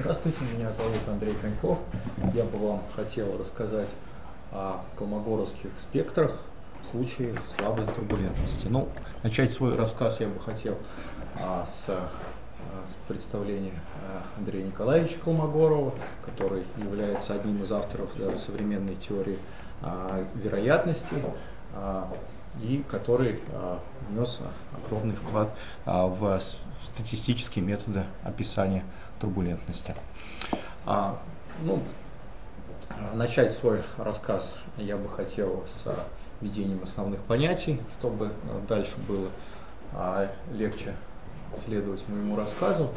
Здравствуйте, меня зовут Андрей Коньков. Я бы вам хотел рассказать о колмогоровских спектрах в случае слабой турбулентности. Ну, начать свой рассказ я бы хотел а, с, а, с представления а, Андрея Николаевича Колмогорова, который является одним из авторов да, современной теории а, вероятностей. А, и который а, внес огромный вклад а, в статистические методы описания турбулентности. А, ну, начать свой рассказ я бы хотел с введением основных понятий, чтобы дальше было легче следовать моему рассказу.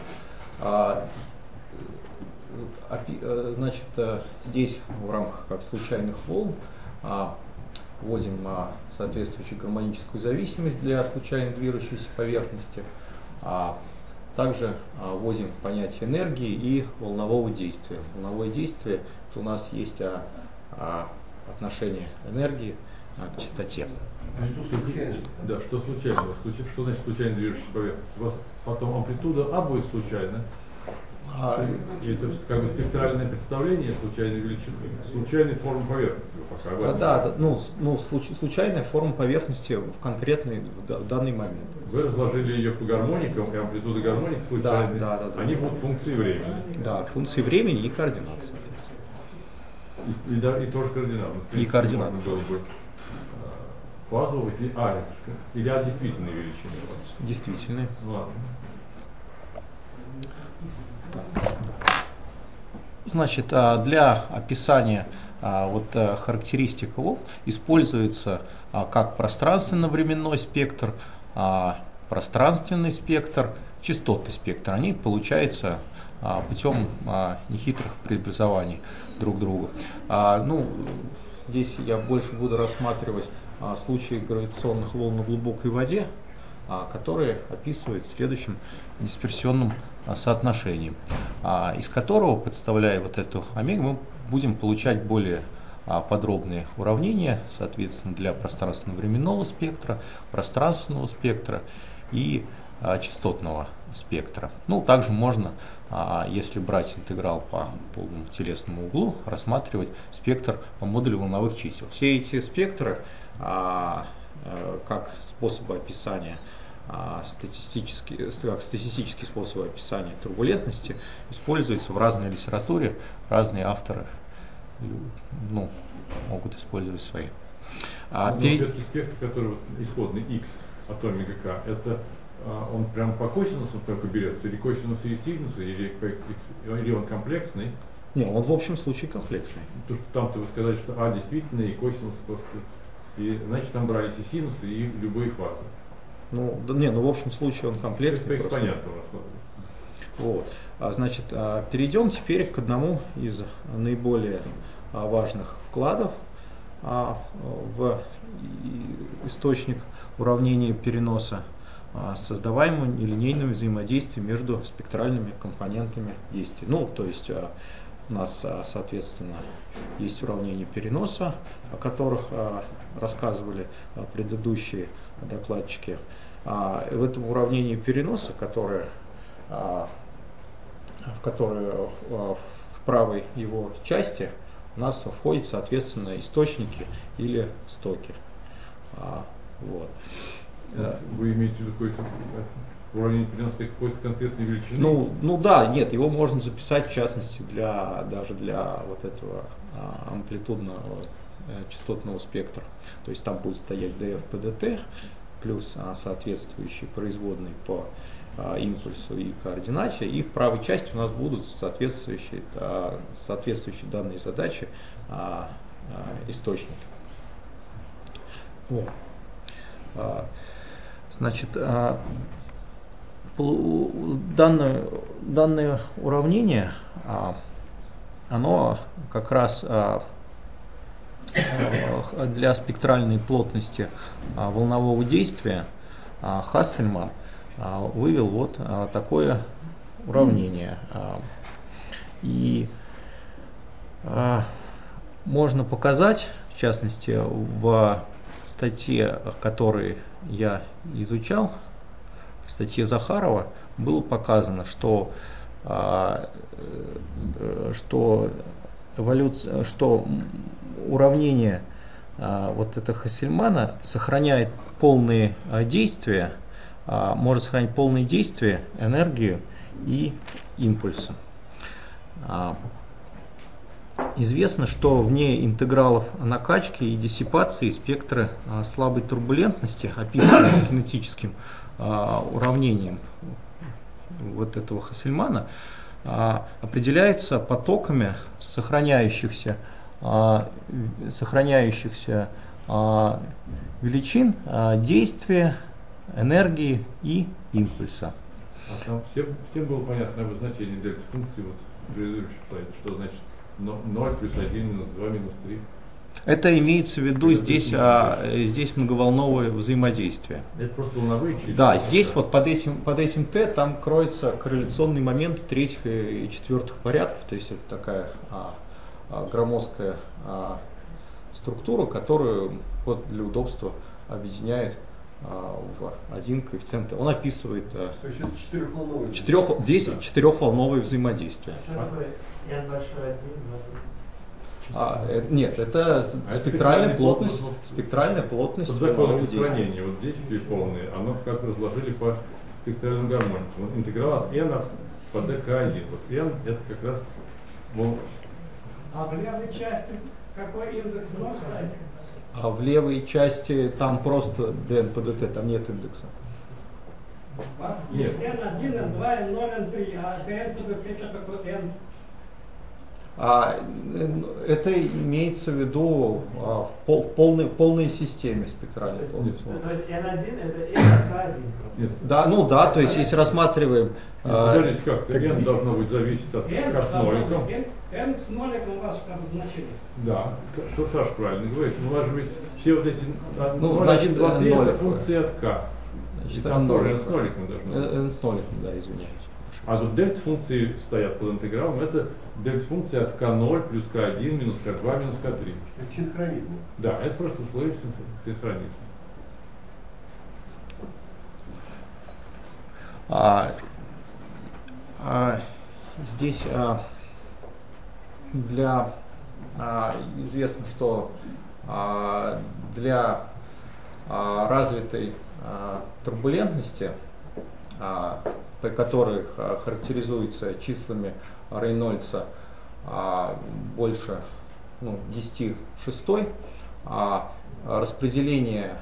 Значит, здесь в рамках как случайных волн вводим а, соответствующую гармоническую зависимость для случайно движущейся поверхности. А также а, вводим понятие энергии и волнового действия. Волновое действие это у нас есть а, а, отношение энергии а, к частоте. А что случайно? Да, что случайно? Что значит случайно движущаяся поверхность? У вас потом амплитуда А будет случайно, а, это как бы спектральное представление случайной величины, случайной формы поверхности. Пока а, да, да, ну, ну случ, случайная форма поверхности в конкретный в данный момент. Вы разложили ее по гармоникам, и амплитуда гармоник случайной, да, да, да, да. они будут функции времени. Да, функции времени и координат, И, и, да, и тоже координат. И координат. Было бы фазовый, а, или а действительные величины. Действительные. Ладно. Значит, а, для описания а, вот э, характеристик волн используется а, как пространственно-временной спектр, пространственный спектр, частотный спектр. Они получаются путем нехитрых преобразований друг друга. Ну, здесь я больше буду рассматривать случаи гравитационных волн на глубокой воде, которые описывают следующим дисперсионным соотношением, из которого, подставляя вот эту омегу, мы будем получать более подробные уравнения, соответственно, для пространственно-временного спектра, пространственного спектра и частотного спектра. Ну, также можно, если брать интеграл по полному телесному углу, рассматривать спектр по модулю волновых чисел. Все эти спектры, как способы описания статистические, как статистический способ описания турбулентности используется в разной литературе, разные авторы ну, могут использовать свои. А, Но перед... все спектр, который вот, исходный x от омега k, это а, он прям по косинусу только берется, или косинусы и синусы, или, или он комплексный? Не, он в общем случае комплексный. То, что там-то вы сказали, что А действительно и косинус просто. И значит там брались и синусы, и любые фазы. Ну, да, не, ну в общем случае он комплексный. Это понятно. Вот. А, значит, а, перейдем теперь к одному из наиболее а, важных вкладов в источник уравнения переноса, создаваемого нелинейным взаимодействием между спектральными компонентами действий. Ну, то есть у нас, соответственно, есть уравнение переноса, о которых рассказывали предыдущие докладчики. А, в этом уравнении переноса, которое, а, в которое а, в правой его части у нас входят, соответственно, источники или стоки. Вот. Э, Вы имеете в виду какой-то уравнение переноса какой-то конкретной величины? Ну, ну да, нет, его можно записать в частности для даже для вот этого амплитудного э, частотного спектра. То есть там будет стоять df pdt, плюс а, соответствующие производные по а, импульсу и координате. И в правой части у нас будут соответствующие, а, соответствующие данные задачи источники. Вот. Значит, данное, данное уравнение, оно как раз Э, для спектральной плотности а, волнового действия а, Хассельман а, вывел вот такое уравнение. И можно показать, в частности, в статье, которую я изучал, в статье Захарова было показано, что, что, эволюция, что уравнение вот этого Хассельмана сохраняет полные действия, может сохранить полные действия, энергию и импульсы. Известно, что вне интегралов накачки и диссипации спектры а, слабой турбулентности, описанные кинетическим а, уравнением вот этого Хассельмана, а, определяются потоками сохраняющихся, сохраняющихся величин действия, энергии и импульса. А там всем, всем было понятно обозначение дельта функции вот, в предыдущем слайде, что значит 0 плюс 1 минус 2 минус 3. Это имеется в виду Это здесь, а, здесь многоволновое взаимодействие. Это просто волновые числа. Да, здесь вот под этим, под этим Т там кроется корреляционный момент третьих и четвертых порядков, то есть это такая а, а, громоздкая а, структура, которую вот для удобства объединяет а, в один коэффициент. Он описывает а, то есть это четырехволновое. Четырех, здесь четырехволновое взаимодействие. N большой 1, а, э, нет, это а спектральная плотность, спектральная плотность волнового действия. Вот действие полное, оно как разложили по спектральным гармоникам. Вот интеграл от n по dk1. Вот n это как раз. А в левой части какой индекс можно А в левой части там просто dt, там нет индекса. У вас есть n1, n2, n0, n3, а dt что такое n? А, это имеется в виду а, в полной, полной системе спектральной То есть, то есть N1 это N1 Да, ну да, то есть если рассматриваем... А, Подождите, как то N должно быть зависеть от ноликом. N, N с ноликом у вас как значение. Да, что Саша правильно говорит. Ну, у вас же ведь все вот эти ну, 0, значит, 1, 2, 3 это функции от К. Значит, там тоже N с ноликом должно быть. N с ноликом, да, извиняюсь. А тут дельта функции стоят под интегралом, это дельта функция от k0 плюс k1 минус k2 минус k3. Это синхронизм. Да, это просто условие синхронизма. А, а, здесь а, для а, известно, что а, для а, развитой турбулентности а, которых характеризуется числами Рейнольдса больше ну, 10 в 6, а распределение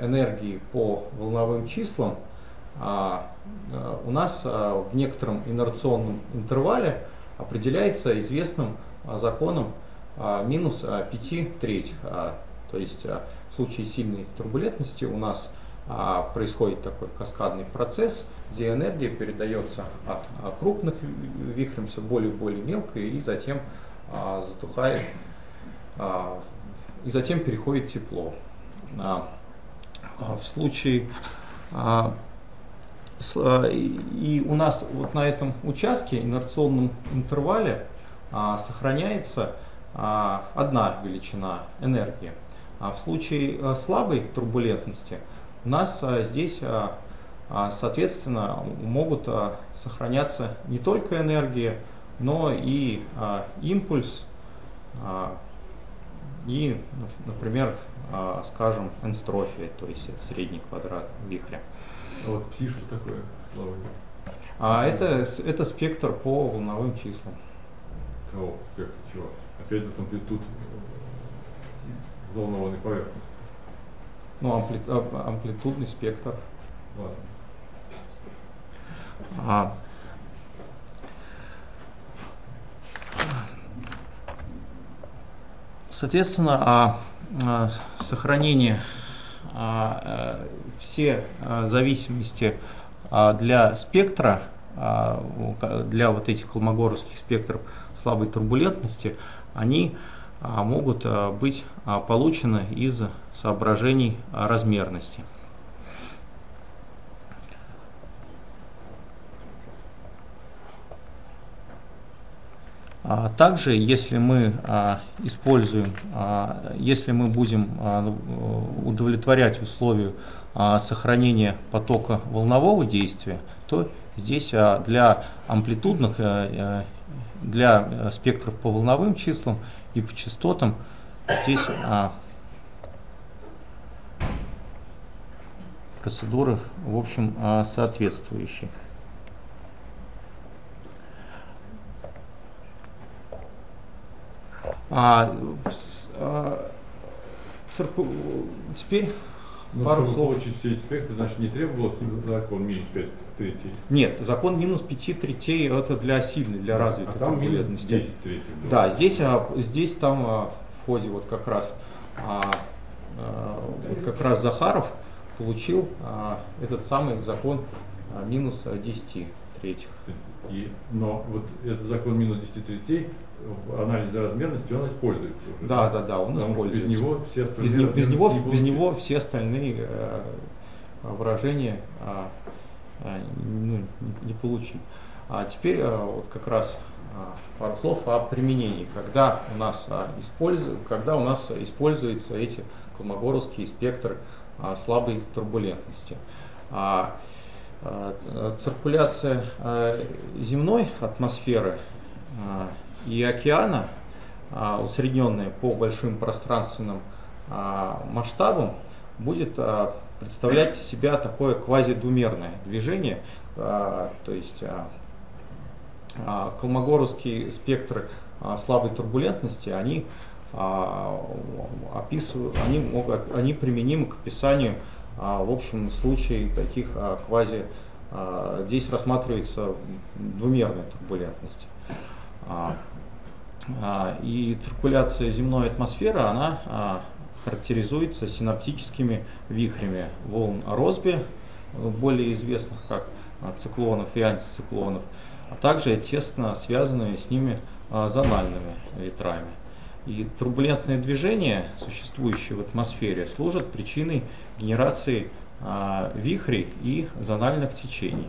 энергии по волновым числам а, у нас в некотором инерционном интервале определяется известным законом минус 5 третьих. То есть в случае сильной турбулентности у нас происходит такой каскадный процесс, где энергия передается от крупных вихрем все более и более мелкой и затем а, затухает, а, и затем переходит тепло. А, а, в случае а, а, и у нас вот на этом участке, инерционном интервале, а, сохраняется а, одна величина энергии. А в случае а, слабой турбулентности у нас а, здесь а, а, соответственно, могут а, сохраняться не только энергия, но и а, импульс и, например, скажем, энстрофия, то есть это средний квадрат вихря. А вот пси что такое? А это, это спектр по волновым числам. Кого? Спектр чего? Опять вот амплитуд волнованной поверхности. Ну, ампли, амплитудный спектр. Ладно. А, соответственно, а, а, сохранение а, а, все а, зависимости а, для спектра, а, для вот этих колмогоровских спектров слабой турбулентности, они а, могут а, быть а, получены из соображений размерности. А также, если мы а, используем, а, если мы будем а, удовлетворять условию а, сохранения потока волнового действия, то здесь а, для амплитудных, а, для э, спектров по волновым числам и по частотам здесь а, процедуры, в общем, а, соответствующие. А, а, цирку... Теперь ну, пару чтобы слов. получить все эти спектры, значит, не требовалось закон минус 5 третий. Нет, закон минус 5 третей это для сильной, для развитой а там минус турбулентности. 10 третьих. было. Да, здесь, а, здесь там а, в ходе вот как раз а, а, вот как раз Захаров получил а, этот самый закон а, минус 10 третьих. И, но вот этот закон минус 10 третей в анализе размерности он используется уже. Да, да, да, он используется. Без него все остальные без, без него, не без него все остальные э, выражения а, ну, не, не получить. А теперь а, вот как раз а, пару слов о применении, когда у нас а, использу- когда у нас используются эти колмогоровские спектры а, слабой турбулентности. А, а, циркуляция а, земной атмосферы а, и океана, усредненная по большим пространственным масштабам, будет представлять из себя такое квазидвумерное движение, то есть колмогоровские спектры слабой турбулентности, они описывают, они, могут, они применимы к описанию в общем случае таких а, квази, а, здесь рассматривается двумерная турбулентность. А, а, И циркуляция земной атмосферы, она а, характеризуется синаптическими вихрями волн Росби, более известных как а, циклонов и антициклонов, а также тесно связанными с ними а, зональными ветрами. И турбулентные движения, существующие в атмосфере, служат причиной генерации а, вихрей и зональных течений.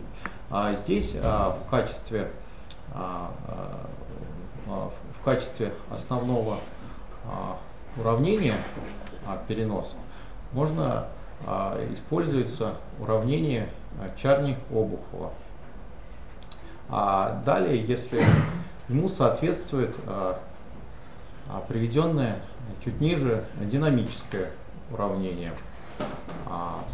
А здесь а, в качестве а, а, в качестве основного а, уравнения а, переноса можно а, используется уравнение а, Чарни-Обухова. А далее, если ему соответствует а, а, приведенное чуть ниже динамическое уравнение. А,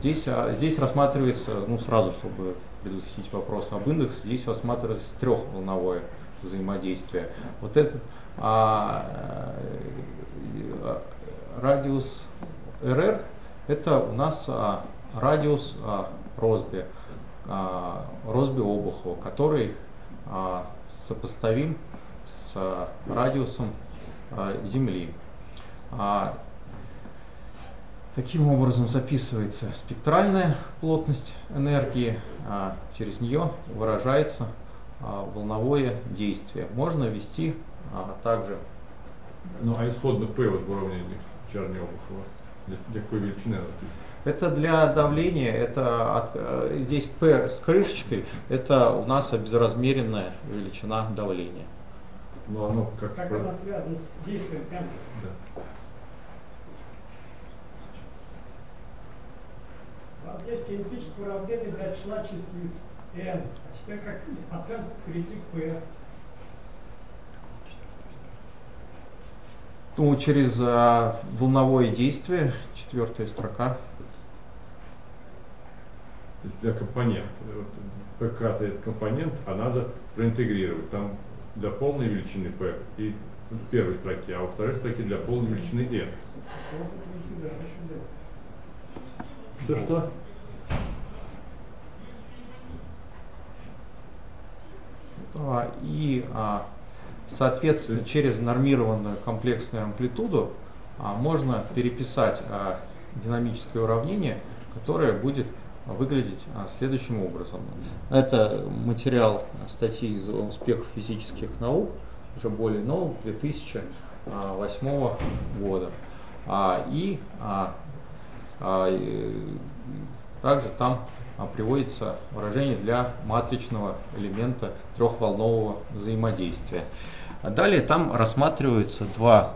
Здесь, а, здесь рассматривается, ну сразу, чтобы предотвратить вопрос об индексе, здесь рассматривается трехволновое взаимодействие. Вот этот а, э, радиус РР это у нас а, радиус а, Росби, а, Росби Обухова, который а, сопоставим с а, радиусом а, Земли. А, Таким образом записывается спектральная плотность энергии, а через нее выражается а, волновое действие. Можно ввести также Ну, а исходно P вот в уравнении Черни-Обухова, для, для какой величины это для давления, это от- э, здесь P с крышечкой, это у нас безразмеренная величина давления. Ну, оно как... Как про- она связана с действием темпа? да. Есть кинетическое уравнение для числа частиц n. А теперь как от n перейти к p. Ну, через а, волновое действие, четвертая строка. Для компонента. Вот ПК это этот компонент, а надо проинтегрировать. Там для полной величины P и в первой строке, а во второй строке для полной величины N. Что? Что что? А, И, а, соответственно, через нормированную комплексную амплитуду а, можно переписать а, динамическое уравнение, которое будет выглядеть а, следующим образом. Это материал статьи из успехов физических наук, уже более нового, 2008 года. А, И а, а, и также там приводится выражение для матричного элемента трехволнового взаимодействия. Далее там рассматриваются два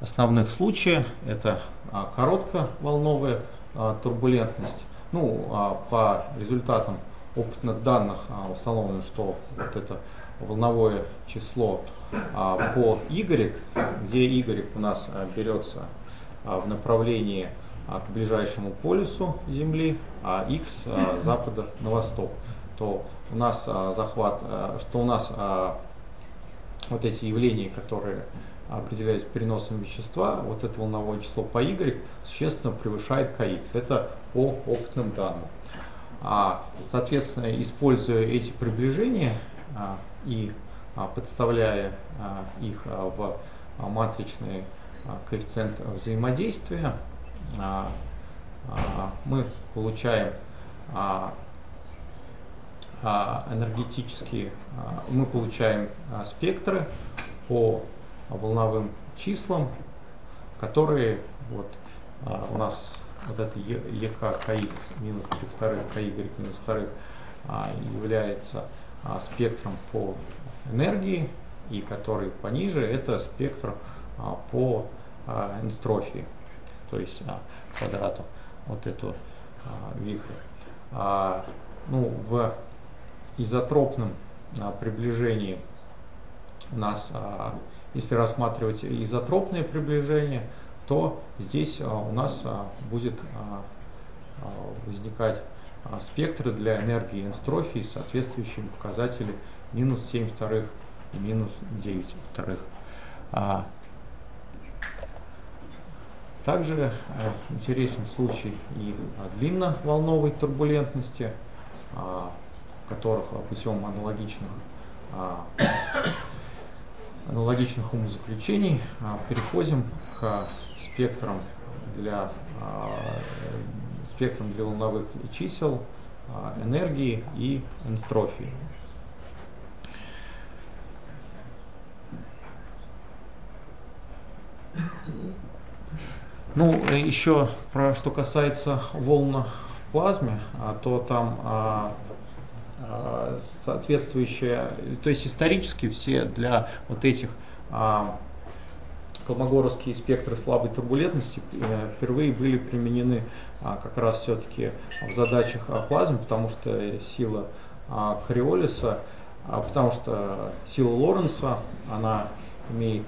основных случая. Это коротковолновая турбулентность. Ну, по результатам опытных данных установлено, что вот это волновое число по Y, где Y у нас берется в направлении к ближайшему полюсу Земли, а X с запада на восток, то у нас захват, что у нас вот эти явления, которые определяются переносом вещества, вот это волновое число по Y существенно превышает kx. Это по опытным данным. А, соответственно, используя эти приближения а, и а, подставляя а, их а, в а, матричный а, коэффициент взаимодействия, а, а, мы получаем а, а, энергетические, а, мы получаем а, спектры по волновым числам, которые вот а, у нас вот это ЕК КХ минус 3 вторых, КY минус вторых а, является а, спектром по энергии, и который пониже это спектр а, по а, энстрофии, то есть а, квадрату вот этого а, вихря. А, ну, в изотропном а, приближении у нас а, если рассматривать изотропное приближение, то здесь а, у нас а, будет а, возникать спектры для энергии энстрофии, соответствующие показатели минус 7 вторых и минус 9 вторых. Также интересен случай и длинноволновой турбулентности, которых путем аналогичных аналогичных умозаключений а, переходим к спектрам для, а, спектрам для волновых чисел, а, энергии и энстрофии. Ну, еще про что касается волн плазме, то там Э, соответствующая, то есть исторически все для вот этих а, колмогоровские спектры слабой турбулентности э, впервые были применены а, как раз все-таки в задачах плазм, потому что сила а, Кориолиса, потому что сила Лоренса, она имеет,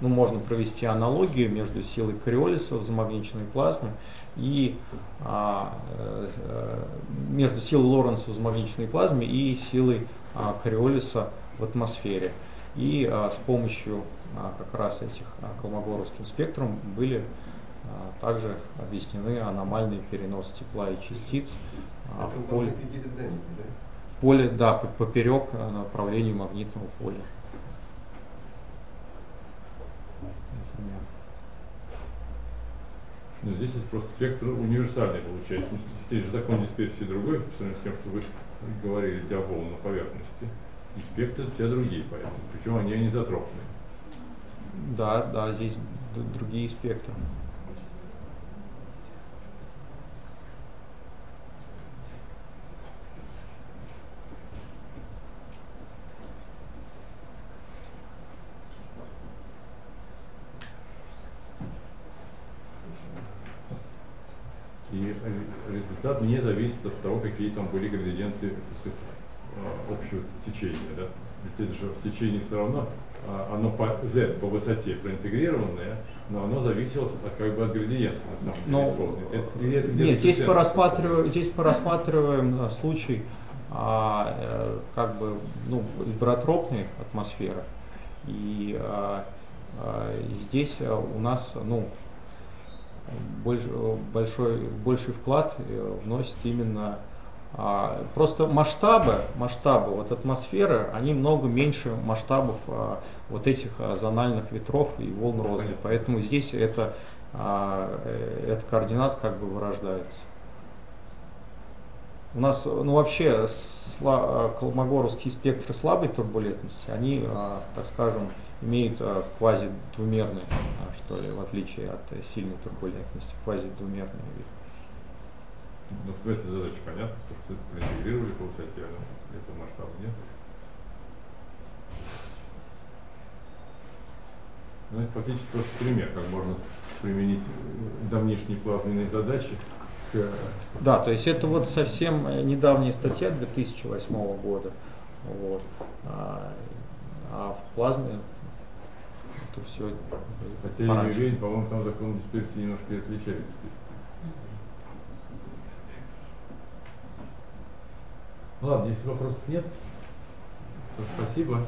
ну можно провести аналогию между силой Кориолиса в замагниченной плазме и а, а, между силой Лоренса в магнитной плазме и силой а, Кориолиса в атмосфере. И а, с помощью а, как раз этих а, колмогоровским спектром были а, также объяснены аномальный перенос тепла и частиц а, в поле, поле да, поперек а, направлению магнитного поля. Но здесь это просто спектр универсальный получается. Здесь же закон дисперсии другой, по сравнению с тем, что вы говорили волн на поверхности. И спектры те другие, поэтому. Причем они анизотропные. Да, да, здесь другие спектры. И результат не зависит от того, какие там были градиенты э, общего течения. Да? Ведь это же в течение все равно, а, оно по z, по высоте проинтегрированное, но оно зависело от, как бы от градиента, на самом деле, но, это, это Нет, здесь порассматриваем, здесь порассматриваем случай а, э, как бы ну, баротропной атмосферы. И а, а, здесь у нас ну, больш, большой, больший вклад э, вносит именно а, просто масштабы, масштабы вот атмосферы, они много меньше масштабов а, вот этих а, зональных ветров и волн розли. Поэтому здесь это, а, э, этот координат как бы вырождается. У нас, ну вообще, сла, колмогоровские спектры слабой турбулентности, они, а, так скажем, имеют а, квазидвумерный, а, что ли, в отличие от э, сильной турбулентности, квазидвумерный вид. Ну, эта задача понятна, потому что это проинтегрировали, получается, этого масштаба нет. Ну, это фактически просто пример, как можно применить давнишние плавные задачи к... Да, то есть это вот совсем недавняя статья 2008 года. Вот. А, а в плазме это все Хотя я не уверен, по-моему, там закон дисперсии немножко отличается. Ну ладно, если вопросов нет, то спасибо.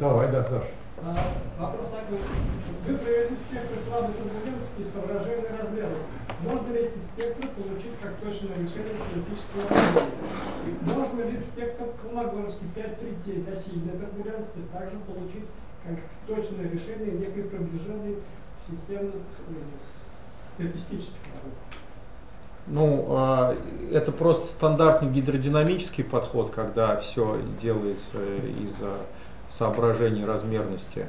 Давай, да, Саша. А, вопрос такой. Вы провели спектр слабой турбулентности и соображения размерности. Можно ли эти спектры получить как точное решение теоретического уравнения? Можно ли спектр Колмогорский 5 третей до сильной турбулентности также получить как точное решение некой приближенной системы э, статистических ну, а, это просто стандартный гидродинамический подход, когда все делается из-за соображений размерности.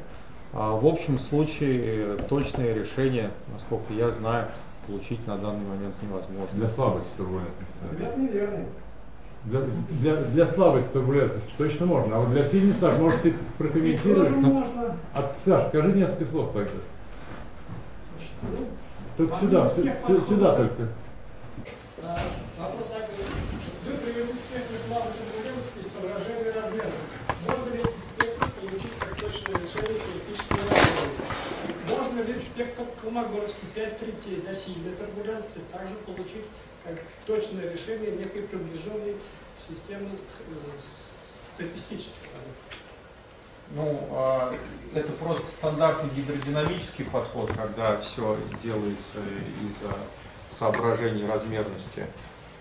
А в общем случае точное решение, насколько я знаю, получить на данный момент невозможно. Для слабой турбулентности. Для, для, для слабой турбулентности точно можно, а вот для сильной, Саш, может ты прокомментируешь? Можно. А, Саш, скажи несколько слов тогда. Только сюда, сюда, сюда только. А, вопрос такой. Вы привели спектр слабой турбулентности и соображения размерности. Можно ли эти спектры получить как точное решение теоретического уравнения? Можно ли спектр Колмогорский 5 третей для сильной турбулентности также получить как точное решение некой приближенной системы э, статистических ну, а, это просто стандартный гидродинамический подход, когда все делается из-за соображений размерности.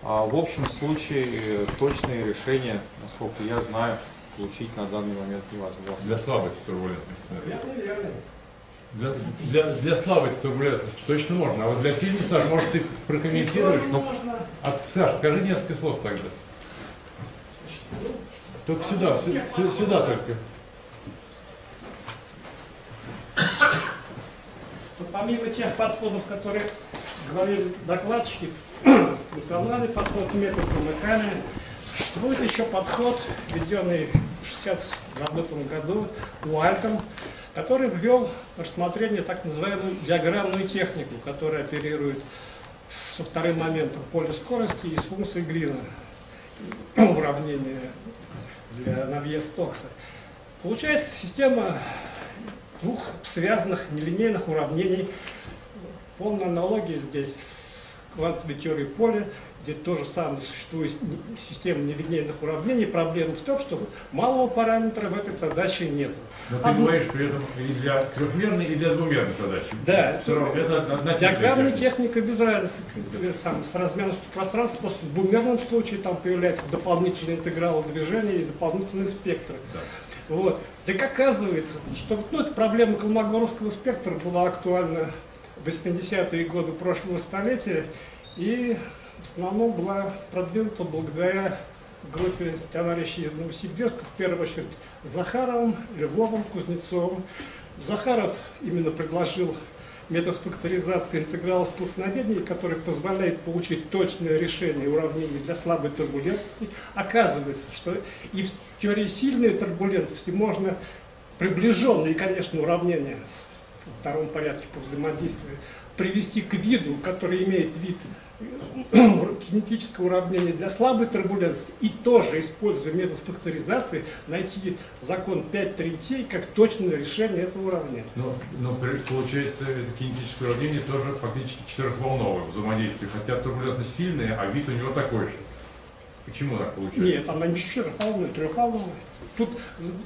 А в общем случае точные решения, насколько я знаю, получить на данный момент невозможно. Для слабой турбулентности. Для, для, для слабой турбулентности точно можно, а вот для сильной, Саш, может ты прокомментируешь? Ну, а, Саш, скажи несколько слов тогда. Только сюда, сюда, сюда только. Помимо тех подходов, которые говорили докладчики, функциональный подход, метод замыкания, существует еще подход, введенный в 1969 году Уальтом, который ввел рассмотрение так называемую диаграммную технику, которая оперирует со вторым моментом поля скорости и с функцией Грина уравнения для Навье-Стокса. Получается система двух связанных нелинейных уравнений. Полная аналогия здесь с квантовой теорией поля, где то же самое существует система нелинейных уравнений. Проблема в том, что малого параметра в этой задаче нет. Но ты Одну... говоришь при этом и для трехмерной, и для двумерной задачи. Да. Все равно, это одна Диаграммная техника без разницы сам, с размерностью пространства, просто в двумерном случае там появляется дополнительный интеграл движения и дополнительный спектр. Да. Вот. Так оказывается, что ну, эта проблема Колмогоровского спектра была актуальна в 80-е годы прошлого столетия и в основном была продвинута благодаря группе товарищей из Новосибирска, в первую очередь Захаровым, Львовым, Кузнецовым. Захаров именно предложил метод структуризации интеграла столкновений, который позволяет получить точное решение уравнений для слабой турбулентности. Оказывается, что и в теории сильной турбулентности можно приближенные, конечно, уравнения во втором порядке по взаимодействию привести к виду, который имеет вид кинетического уравнения для слабой турбулентности и тоже, используя метод структуризации, найти закон 5 третей как точное решение этого уравнения. Но, но получается, это кинетическое уравнение тоже фактически четырехволновое взаимодействие, хотя турбулентность сильная, а вид у него такой же. Почему так получается? Нет, она не четырехволновая, трехволновая. Тут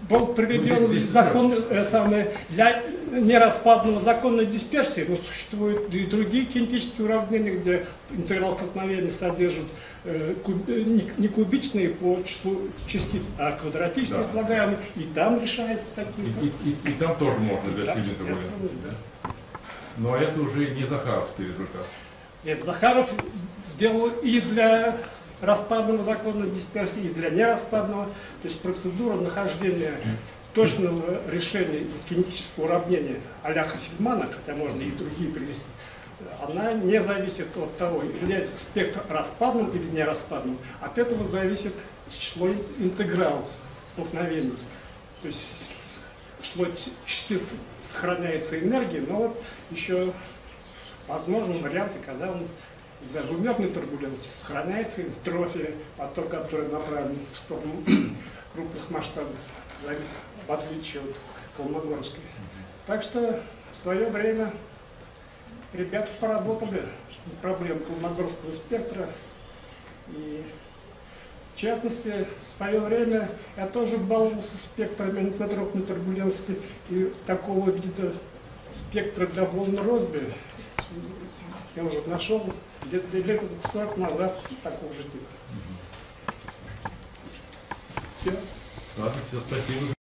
был приведен ну, закон э, самое, для нераспадного закона дисперсии, но существуют и другие кинетические уравнения, где интеграл столкновения содержит э, куб, э, не, не кубичные по числу частиц, а квадратичные да. слагаемые, и там решается такие. И, и, и, и там тоже можно для да, да. Но это уже не Захаровский результат. Нет, Захаров сделал и для распадного закона дисперсии и для нераспадного. То есть процедура нахождения точного решения кинетического уравнения Аляха Фельдмана, хотя можно и другие привести, она не зависит от того, является спектр распадным или не распадным. От этого зависит число интегралов столкновений. То есть число частиц сохраняется энергия, но вот еще возможны варианты, когда он для двумерной турбуленции сохраняется энтропия потока, который направлен в сторону крупных масштабов, зависит в отличие от Колмогорской. Так что в свое время ребята поработали с проблемой Колмогорского спектра. И в частности, в свое время я тоже баловался спектрами антидропной турбулентности и такого вида спектра для волн Росби я уже нашел где-то лет 40 назад такого же типа. Все. Ладно, все, спасибо.